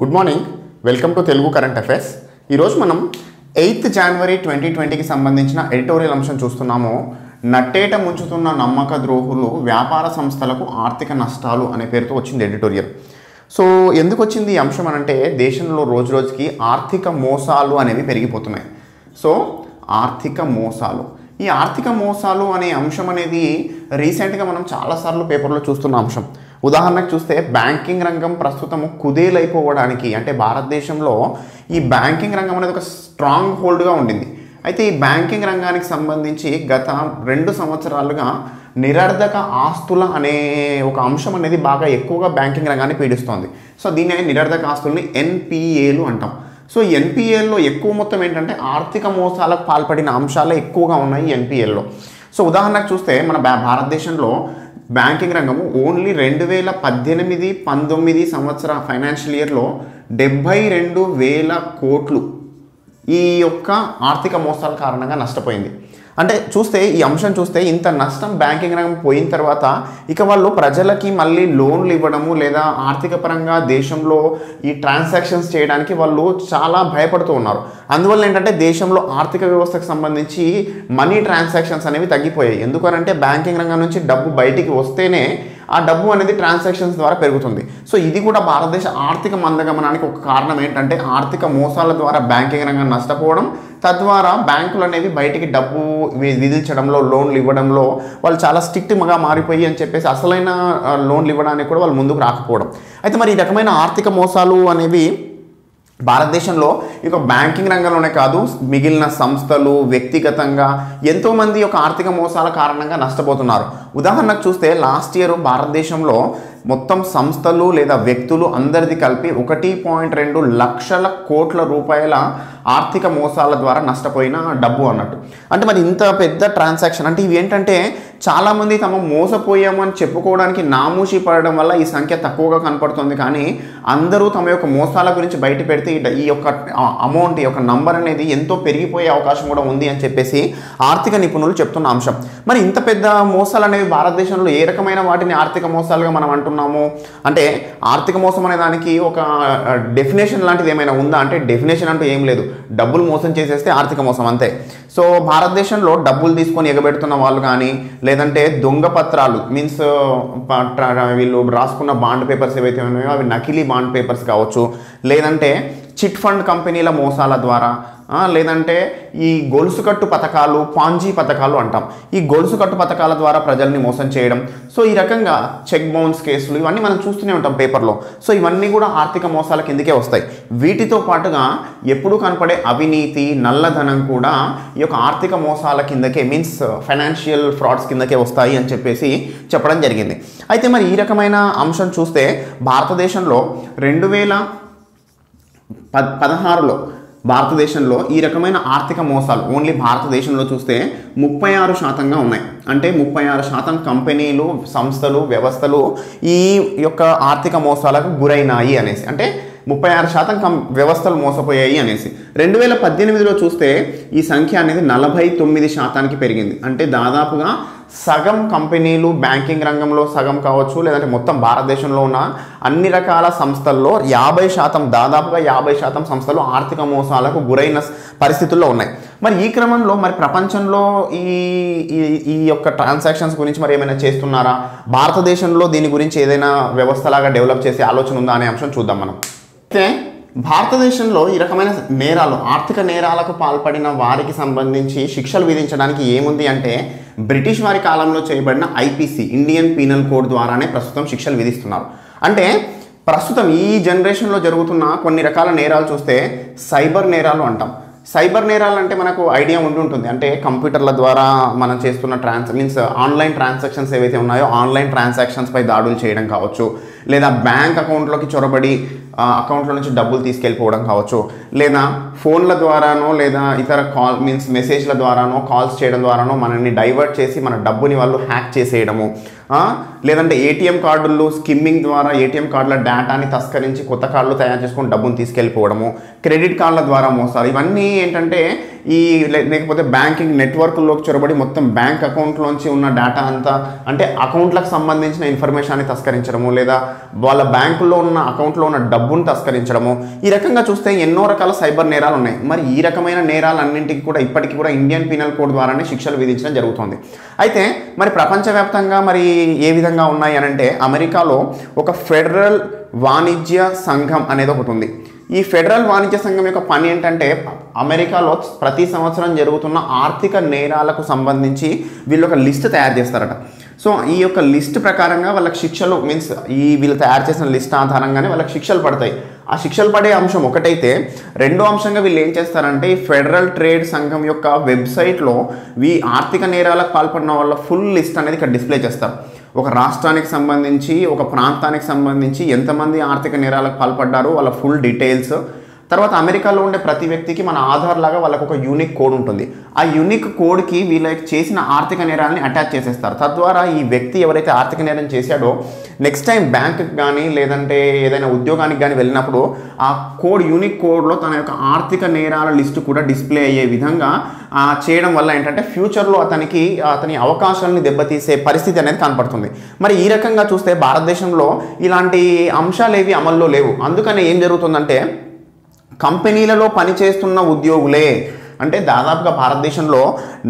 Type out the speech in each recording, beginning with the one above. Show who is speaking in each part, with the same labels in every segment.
Speaker 1: Good morning welcome to Telugu current affairs ఈరోజు మనం eighth జనవరి twenty ట్వంటీకి సంబంధించిన ఎడిటోరియల్ అంశం చూస్తున్నాము. నట్టేట ముంచుతున్న నమ్మక ద్రోహులు వ్యాపార సంస్థలకు ఆర్థిక నష్టాలు అనే పేరుతో వచ్చింది ఎడిటోరియల్. సో ఎందుకు వచ్చింది ఈ అంశం అనంటే దేశంలో రోజు రోజుకి ఆర్థిక మోసాలు అనేవి పెరిగిపోతున్నాయి. సో ఆర్థిక మోసాలు. ఈ ఆర్థిక మోసాలు అనే అంశం అనేది రీసెంట్గా మనం చాలాసార్లు పేపర్లో చూస్తున్న అంశం. ఉదాహరణకు చూస్తే బ్యాంకింగ్ రంగం ప్రస్తుతం కుదేలైపోవడానికి అంటే భారతదేశంలో ఈ బ్యాంకింగ్ రంగం అనేది ఒక స్ట్రాంగ్ హోల్డ్గా ఉండింది. అయితే ఈ బ్యాంకింగ్ రంగానికి సంబంధించి గత రెండు సంవత్సరాలుగా నిరర్ధక ఆస్తుల అనే ఒక అంశం అనేది బాగా ఎక్కువగా బ్యాంకింగ్ రంగాన్ని పీడిస్తోంది. సో దీన్ని నిరర్ధక ఆస్తుల్ని ఎన్పిఏలు అంటాం. సో ఎన్పిఎల్లో ఎక్కువ మొత్తం ఏంటంటే ఆర్థిక మోసాలకు పాల్పడిన అంశాలే ఎక్కువగా ఉన్నాయి ఎన్పిఎల్లో సో ఉదాహరణకు చూస్తే మన భారతదేశంలో బ్యాంకింగ్ రంగము ఓన్లీ రెండు వేల పద్దెనిమిది పంతొమ్మిది సంవత్సర ఫైనాన్షియల్ ఇయర్లో డెబ్బై రెండు వేల కోట్లు ఈ యొక్క ఆర్థిక మోసాల కారణంగా నష్టపోయింది. అంటే చూస్తే ఈ అంశం చూస్తే ఇంత నష్టం బ్యాంకింగ్ రంగం పోయిన తర్వాత ఇక వాళ్ళు ప్రజలకి మళ్ళీ లోన్లు ఇవ్వడము లేదా ఆర్థిక పరంగా దేశంలో ఈ ట్రాన్సాక్షన్స్ చేయడానికి వాళ్ళు చాలా భయపడుతూ ఉన్నారు. అందువల్ల ఏంటంటే దేశంలో ఆర్థిక వ్యవస్థకు సంబంధించి మనీ ట్రాన్సాక్షన్స్ అనేవి తగ్గిపోయాయి. ఎందుకనంటే బ్యాంకింగ్ రంగం నుంచి డబ్బు బయటికి వస్తేనే ఆ డబ్బు అనేది ట్రాన్సాక్షన్స్ ద్వారా పెరుగుతుంది. సో ఇది కూడా భారతదేశ ఆర్థిక మందగమనానికి ఒక కారణం ఏంటంటే ఆర్థిక మోసాల ద్వారా బ్యాంకింగ్ రంగం నష్టపోవడం తద్వారా బ్యాంకులు అనేవి బయటికి డబ్బు విధించడంలో లోన్లు ఇవ్వడంలో వాళ్ళు చాలా స్ట్రిక్ట్గా మారిపోయి అని చెప్పేసి అసలైన లోన్లు ఇవ్వడానికి కూడా వాళ్ళు ముందుకు రాకపోవడం. అయితే మరి ఈ రకమైన ఆర్థిక మోసాలు అనేవి భారతదేశంలో ఇక బ్యాంకింగ్ రంగంలోనే కాదు మిగిలిన సంస్థలు వ్యక్తిగతంగా ఎంతోమంది యొక్క ఆర్థిక మోసాల కారణంగా నష్టపోతున్నారు. ఉదాహరణకు చూస్తే లాస్ట్ ఇయర్ భారతదేశంలో మొత్తం సంస్థలు లేదా వ్యక్తులు అందరిది కలిపి ఒకటి పాయింట్ రెండు లక్షల కోట్ల రూపాయల ఆర్థిక మోసాల ద్వారా నష్టపోయిన డబ్బు అన్నట్టు. అంటే మరి ఇంత పెద్ద ట్రాన్సాక్షన్ అంటే ఇవి ఏంటంటే చాలామంది తమ మోసపోయాము అని చెప్పుకోవడానికి నామూషి పడడం వల్ల ఈ సంఖ్య తక్కువగా కనపడుతుంది. కానీ అందరూ తమ యొక్క మోసాల గురించి బయట పెడితే ఈ యొక్క అమౌంట్ ఈ యొక్క నంబర్ అనేది ఎంతో పెరిగిపోయే అవకాశం కూడా ఉంది అని చెప్పేసి ఆర్థిక నిపుణులు చెప్తున్న అంశం. మరి ఇంత పెద్ద మోసాలు అనేవి భారతదేశంలో ఏ రకమైన వాటిని ఆర్థిక మోసాలుగా మనం అంటున్నాం? అంటున్నాము అంటే ఆర్థిక మోసం అనే దానికి ఒక డెఫినేషన్ లాంటిది ఏమైనా ఉందా? అంటే డెఫినేషన్ అంటూ ఏం లేదు. డబ్బులు మోసం చేసేస్తే ఆర్థిక మోసం అంతే. సో భారతదేశంలో డబ్బులు తీసుకొని ఎగబెడుతున్న వాళ్ళు కానీ లేదంటే దొంగ పత్రాలు మీన్స్ వీళ్ళు రాసుకున్న బాండ్ పేపర్స్ ఏవైతే ఉన్నాయో అవి నకిలీ బాండ్ పేపర్స్ కావచ్చు. లేదంటే చిట్ ఫండ్ కంపెనీల మోసాల ద్వారా లేదంటే ఈ గొలుసు కట్టు పథకాలు పాంజీ పథకాలు అంటాం. ఈ గొలుసు కట్టు పథకాల ద్వారా ప్రజల్ని మోసం చేయడం. సో ఈ రకంగా చెక్ బౌన్స్ కేసులు ఇవన్నీ మనం చూస్తూనే ఉంటాం పేపర్లో. సో ఇవన్నీ కూడా ఆర్థిక మోసాల కిందకే వస్తాయి. వీటితో పాటుగా ఎప్పుడూ కనపడే అవినీతి నల్లధనం కూడా ఈ యొక్క ఆర్థిక మోసాల కిందకే మీన్స్ ఫైనాన్షియల్ ఫ్రాడ్స్ కిందకే వస్తాయి అని చెప్పేసి చెప్పడం జరిగింది. అయితే మరి ఈ రకమైన అంశం చూస్తే భారతదేశంలో రెండు వేల పద్ పదహారులో భారతదేశంలో ఈ రకమైన ఆర్థిక మోసాలు ఓన్లీ భారతదేశంలో చూస్తే ముప్పై ఆరు శాతంగా ఉన్నాయి. అంటే ముప్పై ఆరు శాతం కంపెనీలు సంస్థలు వ్యవస్థలు ఈ యొక్క ఆర్థిక మోసాలకు గురైనాయి అనేసి. అంటే ముప్పై ఆరు శాతం కం వ్యవస్థలు మోసపోయాయి అనేసి. రెండు వేల పద్దెనిమిదిలో చూస్తే ఈ సంఖ్య అనేది నలభై తొమ్మిది శాతానికి పెరిగింది. అంటే దాదాపుగా సగం కంపెనీలు బ్యాంకింగ్ రంగంలో సగం కావచ్చు లేదంటే మొత్తం భారతదేశంలో ఉన్న అన్ని రకాల సంస్థల్లో యాభై శాతం దాదాపుగా యాభై శాతం సంస్థలు ఆర్థిక మోసాలకు గురైన పరిస్థితుల్లో ఉన్నాయి. మరి ఈ క్రమంలో మరి ప్రపంచంలో ఈ ఈ ఈ యొక్క ట్రాన్సాక్షన్స్ గురించి మరి ఏమైనా చేస్తున్నారా? భారతదేశంలో దీని గురించి ఏదైనా వ్యవస్థలాగా డెవలప్ చేసే ఆలోచన ఉందా అనే అంశం చూద్దాం మనం. అయితే భారతదేశంలో ఈ రకమైన నేరాలు ఆర్థిక నేరాలకు పాల్పడిన వారికి సంబంధించి శిక్షలు విధించడానికి ఏముంది అంటే బ్రిటిష్ వారి కాలంలో చేయబడిన ఐపీసీ ఇండియన్ పీనల్ కోడ్ ద్వారానే ప్రస్తుతం శిక్షలు విధిస్తున్నారు. అంటే ప్రస్తుతం ఈ జనరేషన్లో జరుగుతున్న కొన్ని రకాల నేరాలు చూస్తే సైబర్ నేరాలు అంటాం. సైబర్ నేరాలు అంటే మనకు ఐడియా ఉండి ఉంటుంది. అంటే కంప్యూటర్ల ద్వారా మనం చేస్తున్న ట్రాన్స్ మీన్స్ ఆన్లైన్ ట్రాన్సాక్షన్స్ ఏవైతే ఉన్నాయో ఆన్లైన్ ట్రాన్సాక్షన్స్పై దాడులు చేయడం కావచ్చు లేదా బ్యాంక్ అకౌంట్లోకి చొరబడి అకౌంట్లో నుంచి డబ్బులు తీసుకెళ్ళిపోవడం కావచ్చు లేదా ఫోన్ల ద్వారానో లేదా ఇతర కాల్ మీన్స్ మెసేజ్ల ద్వారానో కాల్స్ చేయడం ద్వారానో మనల్ని డైవర్ట్ చేసి మన డబ్బుని వాళ్ళు హ్యాక్ చేసేయడము లేదంటే ఏటీఎం కార్డుల్లో స్కిమ్మింగ్ ద్వారా ఏటీఎం కార్డుల డేటాని తస్కరించి కొత్త కార్డులు తయారు చేసుకొని డబ్బును తీసుకెళ్ళిపోవడము క్రెడిట్ కార్డుల ద్వారా మోసాలు ఇవన్నీ ఏంటంటే ఈ లేకపోతే బ్యాంకింగ్ నెట్వర్క్లోకి చొరబడి మొత్తం బ్యాంక్ అకౌంట్లోంచి ఉన్న డేటా అంతా అంటే అకౌంట్లకు సంబంధించిన ఇన్ఫర్మేషన్ని తస్కరించడము లేదా వాళ్ళ బ్యాంకులో ఉన్న అకౌంట్లో ఉన్న డబ్బును తస్కరించడము. ఈ రకంగా చూస్తే ఎన్నో రకాల సైబర్ నేరాలు ఉన్నాయి మరి ఈ రకమైన నేరాలన్నింటికి కూడా ఇప్పటికీ కూడా ఇండియన్ పీనల్ కోడ్ ద్వారానే శిక్షలు విధించడం జరుగుతుంది. అయితే మరి ప్రపంచవ్యాప్తంగా మరి ఏ విధంగా ఉన్నాయి అని అంటే అమెరికాలో ఒక ఫెడరల్ వాణిజ్య సంఘం అనేది ఒకటి ఉంది. ఈ ఫెడరల్ వాణిజ్య సంఘం యొక్క పని ఏంటంటే అమెరికాలో ప్రతి సంవత్సరం జరుగుతున్న ఆర్థిక నేరాలకు సంబంధించి వీళ్ళు ఒక లిస్ట్ తయారు చేస్తారట. సో ఈ యొక్క లిస్ట్ ప్రకారంగా వాళ్ళకి శిక్షలు మీన్స్ ఈ వీళ్ళు తయారు చేసిన లిస్ట్ ఆధారంగానే వాళ్ళకి శిక్షలు పడతాయి. ఆ శిక్షలు పడే అంశం ఒకటైతే రెండో అంశంగా వీళ్ళు ఏం చేస్తారంటే ఈ ఫెడరల్ ట్రేడ్ సంఘం యొక్క వెబ్సైట్లో ఈ ఆర్థిక నేరాలకు పాల్పడిన వాళ్ళ ఫుల్ లిస్ట్ అనేది ఇక్కడ డిస్ప్లే చేస్తారు. ఒక రాష్ట్రానికి సంబంధించి ఒక ప్రాంతానికి సంబంధించి ఎంతమంది ఆర్థిక నేరాలకు పాల్పడ్డారు వాళ్ళ ఫుల్ డీటెయిల్స్ తర్వాత అమెరికాలో ఉండే ప్రతి వ్యక్తికి మన ఆధార్ లాగా వాళ్ళకు ఒక యూనిక్ కోడ్ ఉంటుంది. ఆ యూనిక్ కోడ్కి వీళ్ళకి చేసిన ఆర్థిక నేరాలని అటాచ్ చేసేస్తారు. తద్వారా ఈ వ్యక్తి ఎవరైతే ఆర్థిక నేరం చేశాడో నెక్స్ట్ టైం బ్యాంకుకి కానీ లేదంటే ఏదైనా ఉద్యోగానికి కానీ వెళ్ళినప్పుడు ఆ కోడ్ యూనిక్ కోడ్లో తన యొక్క ఆర్థిక నేరాల లిస్టు కూడా డిస్ప్లే అయ్యే విధంగా చేయడం వల్ల ఏంటంటే ఫ్యూచర్లో అతనికి అతని అవకాశాలని దెబ్బతీసే పరిస్థితి అనేది కనపడుతుంది. మరి ఈ రకంగా చూస్తే భారతదేశంలో ఇలాంటి అంశాలు ఏవి అమల్లో లేవు. అందుకని ఏం జరుగుతుందంటే కంపెనీలలో పనిచేస్తున్న ఉద్యోగులే. అంటే దాదాపుగా భారతదేశంలో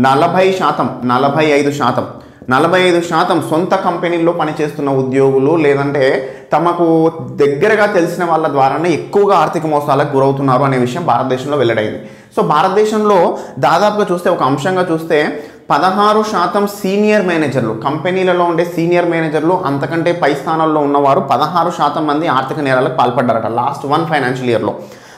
Speaker 1: నలభై శాతం నలభై ఐదు శాతం నలభై ఐదు శాతం సొంత కంపెనీల్లో పనిచేస్తున్న ఉద్యోగులు లేదంటే తమకు దగ్గరగా తెలిసిన వాళ్ళ ద్వారానే ఎక్కువగా ఆర్థిక మోసాలకు గురవుతున్నారు అనే విషయం భారతదేశంలో వెల్లడైంది. సో భారతదేశంలో దాదాపుగా చూస్తే ఒక అంశంగా చూస్తే పదహారు శాతం సీనియర్ మేనేజర్లు కంపెనీలలో ఉండే సీనియర్ మేనేజర్లు అంతకంటే పై స్థానాల్లో ఉన్నవారు పదహారు శాతం మంది ఆర్థిక నేరాలకు పాల్పడ్డారట లాస్ట్ వన్ ఫైనాన్షియల్ ఇయర్లో.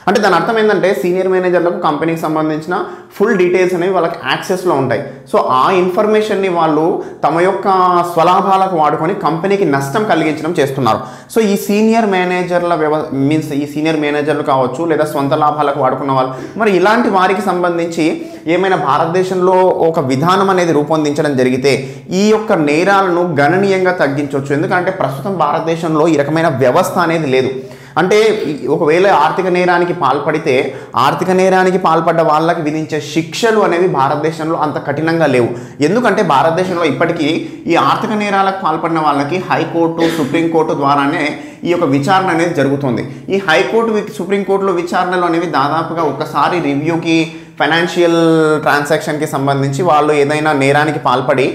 Speaker 1: అంటే దాని అర్థం ఏంటంటే సీనియర్ మేనేజర్లకు కంపెనీకి సంబంధించిన ఫుల్ డీటెయిల్స్ అనేవి వాళ్ళకి యాక్సెస్లో ఉంటాయి. సో ఆ ఇన్ఫర్మేషన్ని వాళ్ళు తమ యొక్క స్వలాభాలకు వాడుకొని కంపెనీకి నష్టం కలిగించడం చేస్తున్నారు. సో ఈ సీనియర్ మేనేజర్ల వ్యవ మీన్స్ ఈ సీనియర్ మేనేజర్లు కావచ్చు లేదా సొంత లాభాలకు వాడుకున్న వాళ్ళు మరి ఇలాంటి వారికి సంబంధించి ఏమైనా భారతదేశంలో ఒక విధానం అనేది రూపొందించడం జరిగితే ఈ యొక్క నేరాలను గణనీయంగా తగ్గించవచ్చు. ఎందుకంటే ప్రస్తుతం భారతదేశంలో ఈ రకమైన వ్యవస్థ అనేది లేదు. అంటే ఒకవేళ ఆర్థిక నేరానికి పాల్పడితే ఆర్థిక నేరానికి పాల్పడ్డ వాళ్ళకి విధించే శిక్షలు అనేవి భారతదేశంలో అంత కఠినంగా లేవు. ఎందుకంటే భారతదేశంలో ఇప్పటికీ ఈ ఆర్థిక నేరాలకు పాల్పడిన వాళ్ళకి హైకోర్టు సుప్రీంకోర్టు ద్వారానే ఈ యొక్క విచారణ అనేది జరుగుతుంది. ఈ హైకోర్టు సుప్రీంకోర్టులో విచారణలు అనేవి దాదాపుగా ఒకసారి రివ్యూకి ఫైనాన్షియల్ ట్రాన్సాక్షన్కి సంబంధించి వాళ్ళు ఏదైనా నేరానికి పాల్పడి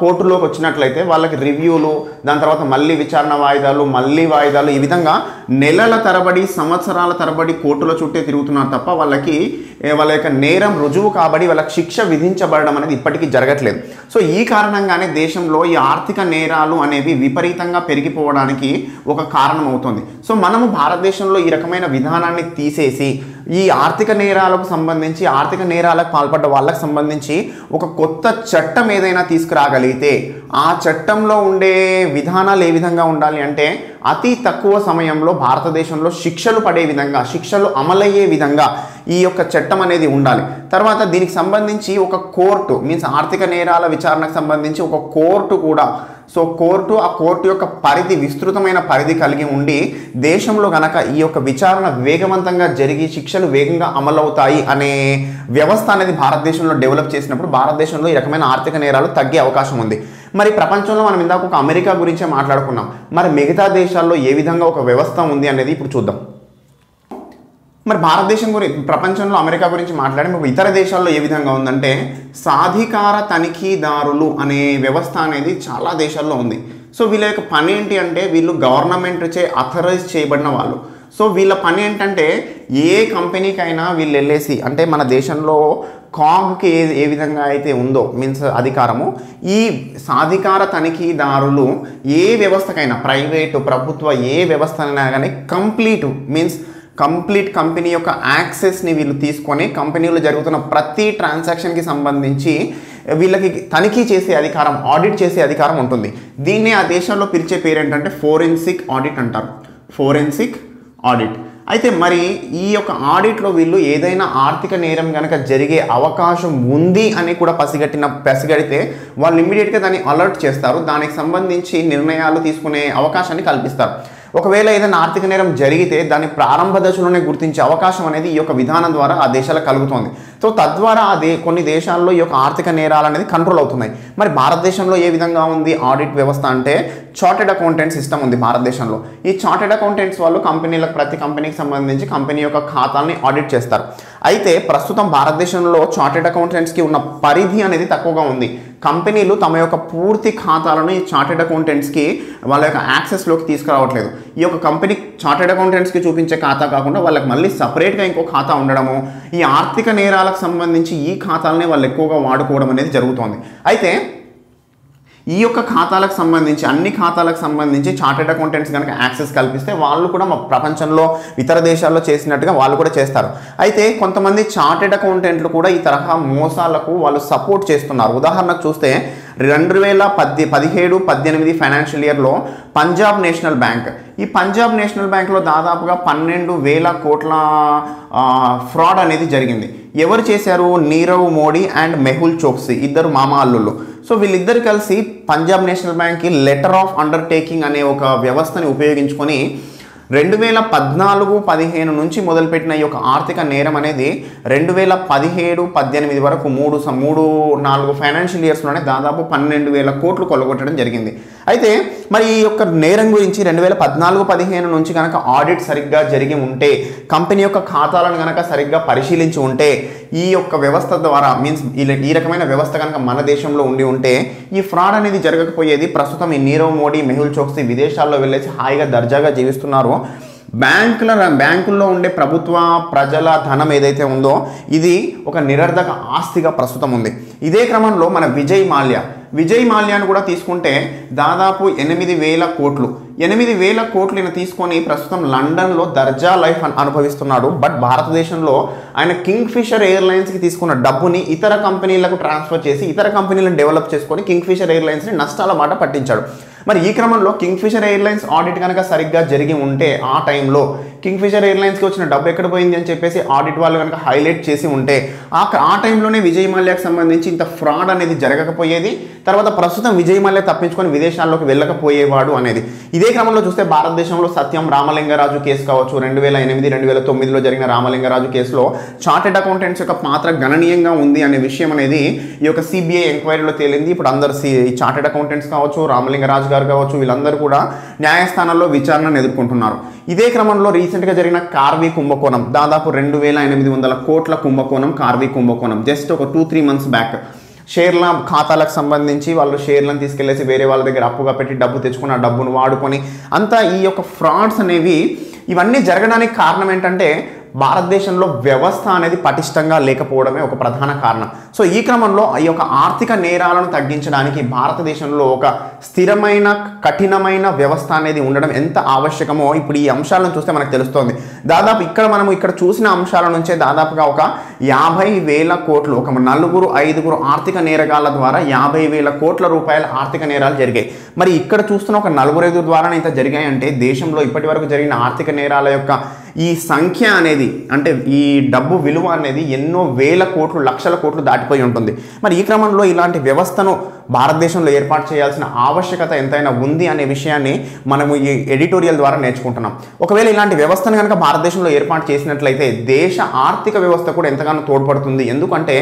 Speaker 1: కోర్టులోకి వచ్చినట్లయితే వాళ్ళకి రివ్యూలు దాని తర్వాత మళ్ళీ విచారణ వాయిదాలు మళ్ళీ వాయిదాలు ఈ విధంగా నెలల తరబడి సంవత్సరాల తరబడి కోర్టుల చుట్టే తిరుగుతున్నారు తప్ప వాళ్ళకి వాళ్ళ యొక్క నేరం రుజువు కాబడి వాళ్ళకి శిక్ష విధించబడడం అనేది ఇప్పటికీ జరగట్లేదు. సో ఈ కారణంగానే దేశంలో ఈ ఆర్థిక నేరాలు అనేవి విపరీతంగా పెరిగిపోవడానికి ఒక కారణం అవుతుంది సో మనము భారతదేశంలో ఈ రకమైన విధానాన్ని తీసేసి ఈ ఆర్థిక నేరాలకు సంబంధించి ఆర్థిక నేరాలకు పాల్పడ్డ వాళ్ళకు సంబంధించి ఒక కొత్త చట్టం ఏదైనా తీసుకురాగలిగితే ఆ చట్టంలో ఉండే విధానాలు ఏ విధంగా ఉండాలి అంటే అతి తక్కువ సమయంలో భారతదేశంలో శిక్షలు పడే విధంగా శిక్షలు అమలయ్యే విధంగా ఈ యొక్క చట్టం అనేది ఉండాలి. తర్వాత దీనికి సంబంధించి ఒక కోర్టు మీన్స్ ఆర్థిక నేరాల విచారణకు సంబంధించి ఒక కోర్టు కూడా సో కోర్టు ఆ కోర్టు యొక్క పరిధి విస్తృతమైన పరిధి కలిగి ఉండి దేశంలో గనక ఈ యొక్క విచారణ వేగవంతంగా జరిగి శిక్షలు వేగంగా అమలవుతాయి అనే వ్యవస్థ అనేది భారతదేశంలో డెవలప్ చేసినప్పుడు భారతదేశంలో ఈ రకమైన ఆర్థిక నేరాలు తగ్గే అవకాశం ఉంది. మరి ప్రపంచంలో మనం ఇందాక ఒక అమెరికా గురించే మాట్లాడుకున్నాం. మరి మిగతా దేశాల్లో ఏ విధంగా ఒక వ్యవస్థ ఉంది అనేది ఇప్పుడు చూద్దాం. మరి భారతదేశం గురించి ప్రపంచంలో అమెరికా గురించి మాట్లాడి మరి ఇతర దేశాల్లో ఏ విధంగా ఉందంటే సాధికార తనిఖీదారులు అనే వ్యవస్థ అనేది చాలా దేశాల్లో ఉంది. సో వీళ్ళ యొక్క పని ఏంటి అంటే వీళ్ళు గవర్నమెంట్ చే అథరైజ్ చేయబడిన వాళ్ళు. సో వీళ్ళ పని ఏంటంటే ఏ కంపెనీకైనా వీళ్ళు వెళ్ళేసి అంటే మన దేశంలో కాంగ్కి ఏ ఏ విధంగా అయితే ఉందో మీన్స్ అధికారము ఈ సాధికార తనిఖీదారులు ఏ వ్యవస్థకైనా ప్రైవేటు ప్రభుత్వ ఏ వ్యవస్థనైనా కానీ కంప్లీట్ మీన్స్ కంప్లీట్ కంపెనీ యొక్క యాక్సెస్ని వీళ్ళు తీసుకొని కంపెనీలో జరుగుతున్న ప్రతి ట్రాన్సాక్షన్కి సంబంధించి వీళ్ళకి తనిఖీ చేసే అధికారం ఆడిట్ చేసే అధికారం ఉంటుంది. దీన్ని ఆ దేశంలో పిలిచే పేరు ఏంటంటే ఫోరెన్సిక్ ఆడిట్ అంటారు. ఫోరెన్సిక్ ఆడిట్ అయితే మరి ఈ యొక్క ఆడిట్లో వీళ్ళు ఏదైనా ఆర్థిక నేరం కనుక జరిగే అవకాశం ఉంది అని కూడా పసిగట్టిన పసిగడితే వాళ్ళు ఇమ్మీడియట్గా దాన్ని అలర్ట్ చేస్తారు. దానికి సంబంధించి నిర్ణయాలు తీసుకునే అవకాశాన్ని కల్పిస్తారు. ఒకవేళ ఏదైనా ఆర్థిక నేరం జరిగితే దాన్ని ప్రారంభ దశలోనే గుర్తించే అవకాశం అనేది ఈ యొక్క విధానం ద్వారా ఆ దేశాలకు కలుగుతోంది. సో తద్వారా ఆ దే కొన్ని దేశాల్లో ఈ యొక్క ఆర్థిక నేరాలు అనేది కంట్రోల్ అవుతున్నాయి. మరి భారతదేశంలో ఏ విధంగా ఉంది ఆడిట్ వ్యవస్థ అంటే చార్టెడ్ అకౌంటెంట్ సిస్టమ్ ఉంది భారతదేశంలో. ఈ చార్టెడ్ అకౌంటెంట్స్ వాళ్ళు కంపెనీలకు ప్రతి కంపెనీకి సంబంధించి కంపెనీ యొక్క ఖాతాలని ఆడిట్ చేస్తారు. అయితే ప్రస్తుతం భారతదేశంలో చార్టెడ్ అకౌంటెంట్స్కి ఉన్న పరిధి అనేది తక్కువగా ఉంది. కంపెనీలు తమ యొక్క పూర్తి ఖాతాలను ఈ చార్టెడ్ అకౌంటెంట్స్కి వాళ్ళ యొక్క యాక్సెస్లోకి తీసుకురావట్లేదు. ఈ యొక్క కంపెనీ చార్టెడ్ అకౌంటెంట్స్కి చూపించే ఖాతా కాకుండా వాళ్ళకి మళ్ళీ సపరేట్గా ఇంకో ఖాతా ఉండడము ఈ ఆర్థిక నేరాలకు సంబంధించి ఈ ఖాతాలనే వాళ్ళు ఎక్కువగా వాడుకోవడం అనేది జరుగుతోంది. అయితే ఈ యొక్క ఖాతాలకు సంబంధించి అన్ని ఖాతాలకు సంబంధించి చార్టెడ్ అకౌంటెంట్స్ కనుక యాక్సెస్ కల్పిస్తే వాళ్ళు కూడా మా ప్రపంచంలో ఇతర దేశాల్లో చేసినట్టుగా వాళ్ళు కూడా చేస్తారు. అయితే కొంతమంది చార్టెడ్ అకౌంటెంట్లు కూడా ఈ తరహా మోసాలకు వాళ్ళు సపోర్ట్ చేస్తున్నారు. ఉదాహరణకు చూస్తే రెండు వేల పద్ది పదిహేడు పద్దెనిమిది ఫైనాన్షియల్ ఇయర్లో పంజాబ్ నేషనల్ బ్యాంక్ ఈ పంజాబ్ నేషనల్ బ్యాంక్లో దాదాపుగా పన్నెండు వేల కోట్ల ఫ్రాడ్ అనేది జరిగింది. ఎవరు చేశారు? నీరవ్ మోడీ అండ్ మెహుల్ చోక్సీ. ఇద్దరు మామ అల్లుళ్ళు. సో వీళ్ళిద్దరు కలిసి పంజాబ్ నేషనల్ బ్యాంక్కి లెటర్ ఆఫ్ అండర్టేకింగ్ అనే ఒక వ్యవస్థని ఉపయోగించుకొని రెండు వేల పద్నాలుగు పదిహేను నుంచి మొదలుపెట్టిన ఈ యొక్క ఆర్థిక నేరం అనేది రెండు వేల పదిహేడు పద్దెనిమిది వరకు మూడు స- మూడు నాలుగు ఫైనాన్షియల్ ఇయర్స్లోనే దాదాపు పన్నెండు వేల కోట్లు కొలగొట్టడం జరిగింది. అయితే మరి ఈ యొక్క నేరం గురించి రెండు వేల పద్నాలుగు పదిహేను నుంచి కనుక ఆడిట్ సరిగ్గా జరిగి ఉంటే కంపెనీ యొక్క ఖాతాలను కనుక సరిగ్గా పరిశీలించి ఉంటే ఈ యొక్క వ్యవస్థ ద్వారా మీన్స్ ఈ రకమైన వ్యవస్థ కనుక మన దేశంలో ఉండి ఉంటే ఈ ఫ్రాడ్ అనేది జరగకపోయేది ప్రస్తుతం ఈ నీరవ్ మోడీ మెహుల్ చోక్సీ విదేశాల్లో వెళ్ళేసి హాయిగా దర్జాగా జీవిస్తున్నారు. బ్యాంకుల బ్యాంకుల్లో ఉండే ప్రభుత్వ ప్రజల ధనం ఏదైతే ఉందో ఇది ఒక నిరర్ధక ఆస్తిగా ప్రస్తుతం ఉంది. ఇదే క్రమంలో మన విజయ్ మాల్యా. విజయ్ మాల్యాను కూడా తీసుకుంటే దాదాపు ఎనిమిది వేల కోట్లు. ఎనిమిది వేల కోట్లు ఈయన తీసుకొని ప్రస్తుతం లండన్లో దర్జా లైఫ్ అనుభవిస్తున్నాడు. బట్ భారతదేశంలో ఆయన కింగ్ ఫిషర్ ఎయిర్లైన్స్కి తీసుకున్న డబ్బుని ఇతర కంపెనీలకు ట్రాన్స్ఫర్ చేసి ఇతర కంపెనీలను డెవలప్ చేసుకొని కింగ్ ఫిషర్ ఎయిర్లైన్స్ని నష్టాల బాట పట్టించాడు. మరి ఈ క్రమంలో కింగ్ ఫిషర్ ఎయిర్లైన్స్ ఆడిట్ కనుక సరిగ్గా జరిగి ఉంటే ఆ టైంలో కింగ్ ఫిషర్ ఎయిర్లైన్స్కి వచ్చిన డబ్బు ఎక్కడ పోయింది అని చెప్పేసి ఆడిట్ వాళ్ళు కనుక హైలైట్ చేసి ఉంటే ఆ ఆ టైంలోనే విజయ్ మల్యాకి సంబంధించి ఇంత ఫ్రాడ్ అనేది జరగకపోయేది తర్వాత ప్రస్తుతం విజయ్ మల్య తప్పించుకొని విదేశాల్లోకి వెళ్ళకపోయేవాడు అనేది. ఇదే క్రమంలో చూస్తే భారతదేశంలో సత్యం రామలింగరాజు కేసు కావచ్చు రెండు వేల ఎనిమిది రెండు వేల తొమ్మిదిలో జరిగిన రామలింగరాజు కేసులో చార్టెడ్ అకౌంటెంట్స్ యొక్క పాత్ర గణనీయంగా ఉంది అనే విషయం అనేది ఈ యొక్క సిబిఐ ఎంక్వైరీలో తేలింది. ఇప్పుడు అందరు సి చార్టెడ్ అకౌంటెంట్స్ కావచ్చు రామలింగరాజు గారు కావచ్చు వీళ్ళందరూ కూడా న్యాయస్థానాల్లో విచారణను ఎదుర్కొంటున్నారు. ఇదే క్రమంలో రీసెంట్గా జరిగిన కార్వీ కుంభకోణం దాదాపు రెండు వేల ఎనిమిది వందల కోట్ల కుంభకోణం కార్వీ కుంభకోణం జస్ట్ ఒక టూ త్రీ మంత్స్ బ్యాక్ షేర్ల ఖాతాలకు సంబంధించి వాళ్ళు షేర్లను తీసుకెళ్ళేసి వేరే వాళ్ళ దగ్గర అప్పుగా పెట్టి డబ్బు తెచ్చుకుని ఆ డబ్బును వాడుకొని అంతా ఈ యొక్క ఫ్రాడ్స్ అనేవి ఇవన్నీ జరగడానికి కారణం ఏంటంటే భారతదేశంలో వ్యవస్థ అనేది పటిష్టంగా లేకపోవడమే ఒక ప్రధాన కారణం. సో ఈ క్రమంలో ఈ యొక్క ఆర్థిక నేరాలను తగ్గించడానికి భారతదేశంలో ఒక స్థిరమైన కఠినమైన వ్యవస్థ అనేది ఉండడం ఎంత ఆవశ్యకమో ఇప్పుడు ఈ అంశాలను చూస్తే మనకు తెలుస్తోంది. దాదాపు ఇక్కడ మనము ఇక్కడ చూసిన అంశాల నుంచే దాదాపుగా ఒక యాభై వేల కోట్లు ఒక నలుగురు ఐదుగురు ఆర్థిక నేరగాల ద్వారా యాభై వేల కోట్ల రూపాయల ఆర్థిక నేరాలు జరిగాయి. మరి ఇక్కడ చూస్తున్న ఒక నలుగురు ఐదుగురు ద్వారా ఇంత జరిగాయి అంటే దేశంలో ఇప్పటి వరకు జరిగిన ఆర్థిక నేరాల యొక్క ఈ సంఖ్య అనేది అంటే ఈ డబ్బు విలువ అనేది ఎన్నో వేల కోట్లు లక్షల కోట్లు దాటిపోయి ఉంటుంది. మరి ఈ క్రమంలో ఇలాంటి వ్యవస్థను భారతదేశంలో ఏర్పాటు చేయాల్సిన ఆవశ్యకత ఎంతైనా ఉంది అనే విషయాన్ని మనము ఈ ఎడిటోరియల్ ద్వారా నేర్చుకుంటున్నాం. ఒకవేళ ఇలాంటి వ్యవస్థను కనుక భారతదేశంలో ఏర్పాటు చేసినట్లయితే దేశ ఆర్థిక వ్యవస్థ కూడా ఎంతగానో తోడ్పడుతుంది. ఎందుకంటే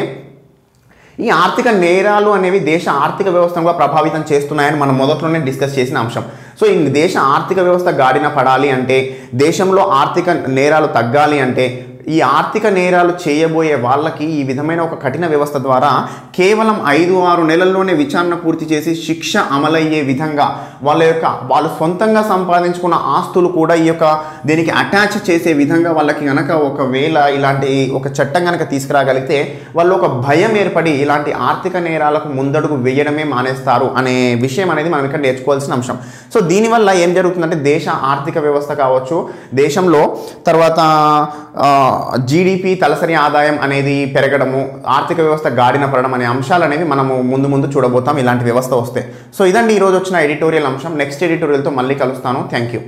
Speaker 1: ఈ ఆర్థిక నేరాలు అనేవి దేశ ఆర్థిక వ్యవస్థను కూడా ప్రభావితం చేస్తున్నాయని మనం మొదట్లోనే డిస్కస్ చేసిన అంశం. సో ఈ దేశ ఆర్థిక వ్యవస్థ గాడిన పడాలి అంటే దేశంలో ఆర్థిక నేరాలు తగ్గాలి అంటే ఈ ఆర్థిక నేరాలు చేయబోయే వాళ్ళకి ఈ విధమైన ఒక కఠిన వ్యవస్థ ద్వారా కేవలం ఐదు ఆరు నెలల్లోనే విచారణ పూర్తి చేసి శిక్ష అమలయ్యే విధంగా వాళ్ళ యొక్క వాళ్ళు సొంతంగా సంపాదించుకున్న ఆస్తులు కూడా ఈ యొక్క దీనికి అటాచ్ చేసే విధంగా వాళ్ళకి కనుక ఒకవేళ ఇలాంటి ఒక చట్టం కనుక తీసుకురాగలిగితే వాళ్ళు ఒక భయం ఏర్పడి ఇలాంటి ఆర్థిక నేరాలకు ముందడుగు వేయడమే మానేస్తారు అనే విషయం అనేది మనం ఇక్కడ నేర్చుకోవాల్సిన అంశం. సో దీనివల్ల ఏం జరుగుతుందంటే దేశ ఆర్థిక వ్యవస్థ కావచ్చు దేశంలో తర్వాత జీడిపి తలసరి ఆదాయం అనేది పెరగడము ఆర్థిక వ్యవస్థ గాడిన పడడం అనే అంశాలు అనేవి మనము ముందు ముందు చూడబోతాం. ఇలాంటి వ్యవస్థ వస్తే. సో ఇదండి ఈరోజు వచ్చిన ఎడిటోరియల్ అంశం. నెక్స్ట్ ఎడిటోరియల్తో మళ్ళీ కలుస్తాను. Thank you.